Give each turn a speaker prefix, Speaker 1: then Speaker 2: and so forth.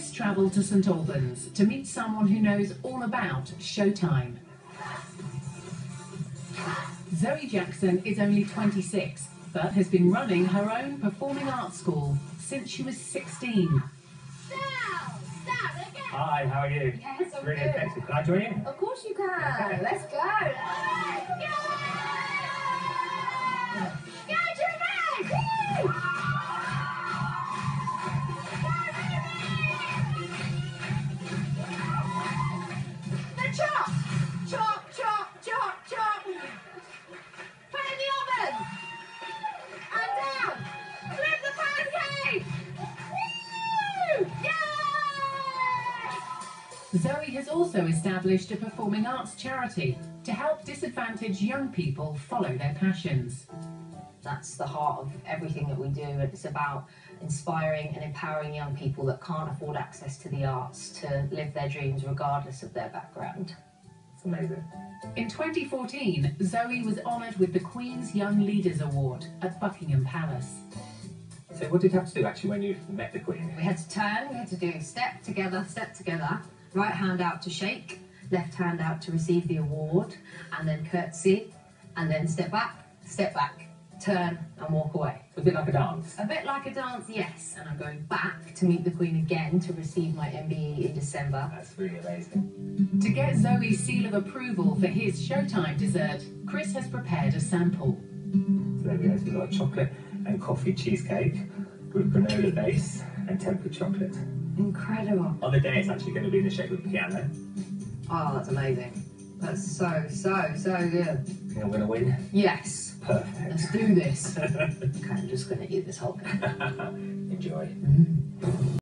Speaker 1: Chris travelled to St Albans to meet someone who knows all about Showtime. Zoe Jackson is only 26, but has been running her own performing arts school since she was 16.
Speaker 2: Hi, how are you?
Speaker 3: Yes, I'm
Speaker 2: really
Speaker 3: good.
Speaker 2: effective. Can I join you?
Speaker 3: Of course you can.
Speaker 2: Okay.
Speaker 3: Let's go. Go,
Speaker 1: Zoe has also established a performing arts charity to help disadvantaged young people follow their passions.
Speaker 3: That's the heart of everything that we do. It's about inspiring and empowering young people that can't afford access to the arts to live their dreams regardless of their background.
Speaker 2: It's amazing.
Speaker 1: In 2014, Zoe was honoured with the Queen's Young Leaders Award at Buckingham Palace.
Speaker 2: So what did you have to do actually when you met the Queen?
Speaker 3: We had to turn, we had to do step together, step together, right hand out to shake, left hand out to receive the award, and then curtsy, and then step back, step back, turn, and walk away.
Speaker 2: A bit like a dance.
Speaker 3: A bit like a dance, yes. And I'm going back to meet the Queen again to receive my MBE in December.
Speaker 2: That's really amazing.
Speaker 1: To get Zoe's seal of approval for his Showtime dessert, Chris has prepared a sample.
Speaker 2: So there we go. So we've got a chocolate and coffee cheesecake with granola base and tempered chocolate.
Speaker 3: Incredible.
Speaker 2: On the day, it's actually going to be in the shape of a piano.
Speaker 3: Oh, that's amazing. That's so, so, so good.
Speaker 2: Think I'm going to win?
Speaker 3: Yes.
Speaker 2: Perfect.
Speaker 3: Let's do this. okay, I'm just going to eat this whole thing.
Speaker 2: Enjoy. Mm.